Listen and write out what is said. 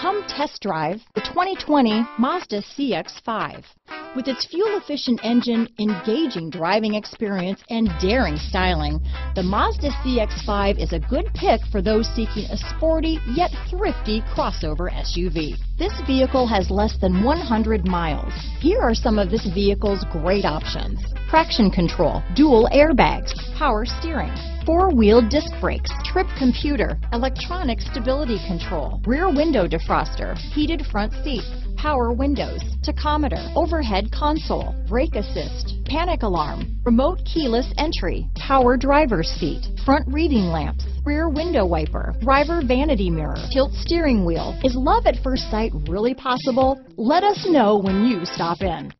Come test drive the 2020 Mazda CX-5. With its fuel-efficient engine, engaging driving experience, and daring styling, the Mazda CX-5 is a good pick for those seeking a sporty yet thrifty crossover SUV. This vehicle has less than 100 miles. Here are some of this vehicle's great options. Traction control, dual airbags, power steering, four-wheel disc brakes, trip computer, electronic stability control, rear window defroster, heated front seats, power windows, tachometer, overhead console, brake assist, panic alarm, remote keyless entry, power driver's seat, front reading lamps, rear window wiper, driver vanity mirror, tilt steering wheel. Is love at first sight really possible? Let us know when you stop in.